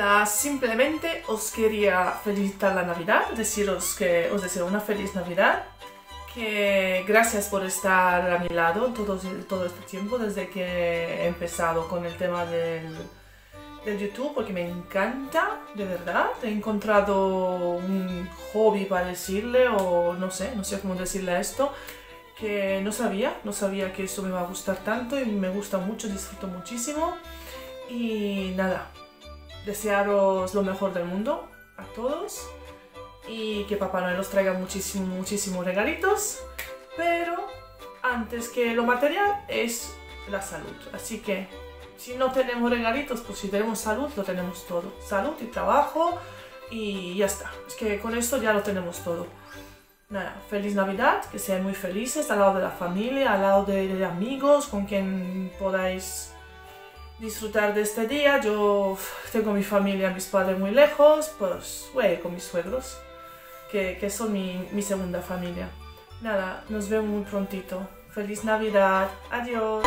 Nada, simplemente os quería felicitar la Navidad, deciros que os deseo una feliz Navidad, que gracias por estar a mi lado todo, todo este tiempo desde que he empezado con el tema del, del YouTube, porque me encanta, de verdad. He encontrado un hobby para decirle, o no sé, no sé cómo decirle esto, que no sabía, no sabía que eso me va a gustar tanto y me gusta mucho, disfruto muchísimo. Y nada, desearos lo mejor del mundo a todos y que Papá Noel os traiga muchísimo, muchísimos regalitos, pero antes que lo material es la salud. Así que si no tenemos regalitos, pues si tenemos salud, lo tenemos todo. Salud y trabajo y ya está. Es que con esto ya lo tenemos todo. Nada, feliz Navidad, que sean muy felices al lado de la familia, al lado de, de amigos, con quien podáis disfrutar de este día. Yo tengo mi familia, mis padres muy lejos, pues voy con mis suegros, que, que son mi, mi segunda familia. Nada, nos vemos muy prontito. Feliz Navidad. Adiós.